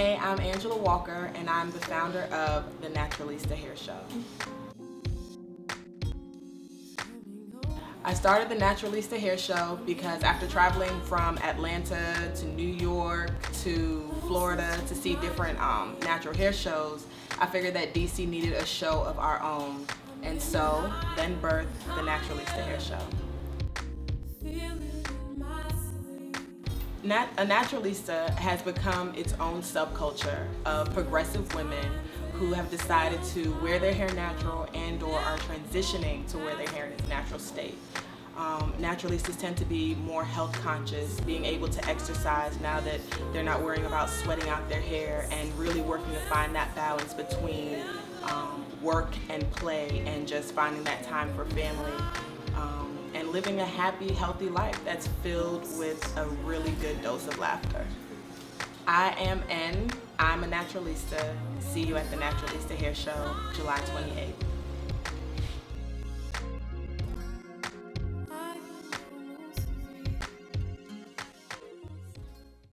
Hey, I'm Angela Walker, and I'm the founder of the Naturalista Hair Show. I started the Naturalista Hair Show because after traveling from Atlanta to New York to Florida to see different um, natural hair shows, I figured that DC needed a show of our own. And so, then birthed the Naturalista Hair Show. Nat- a naturalista has become its own subculture of progressive women who have decided to wear their hair natural and or are transitioning to wear their hair in its natural state. Um, naturalistas tend to be more health conscious, being able to exercise now that they're not worrying about sweating out their hair and really working to find that balance between um, work and play and just finding that time for family um, and living a happy, healthy life that's filled with a really good dose of laughter. I am N. I'm a naturalista. See you at the Naturalista Hair Show, July 28th.